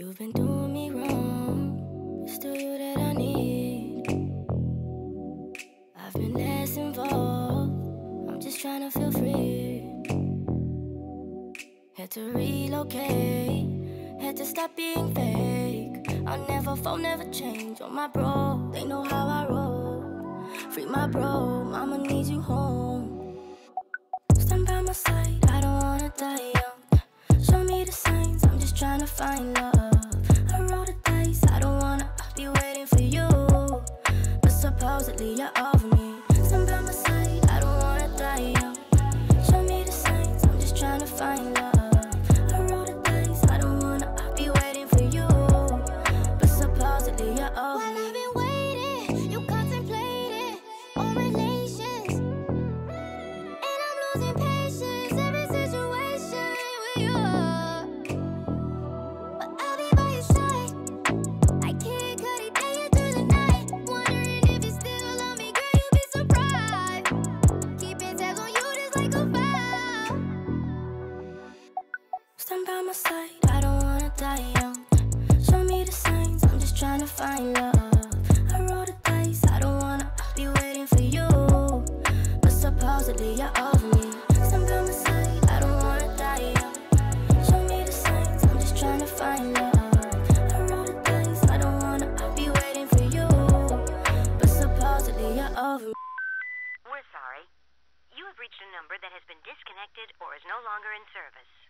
You've been doing me wrong, it's still you that I need. I've been less involved, I'm just trying to feel free. Had to relocate, had to stop being fake. I'll never fall, never change on my bro. They know how I roll. Free my bro, mama needs you home. Stand by my side, I don't wanna die young. Show me the signs, I'm just trying to find love. Supposedly you're over me. Stand by my side, I don't wanna die young. Show me the signs, I'm just trying to find love. I roll the dice, I don't wanna I'll be waiting for you. But supposedly you're over me. Side, I don't wanna die young. Show me the signs, I'm just find love. I roll the dice, I don't wanna be waiting for you. But supposedly you're over me. By my side, I don't wanna die young. Show me the signs, I'm just trying to find love. I roll the dice, I don't wanna be waiting for you. But supposedly you're over me. We're sorry. You have reached a number that has been disconnected or is no longer in service.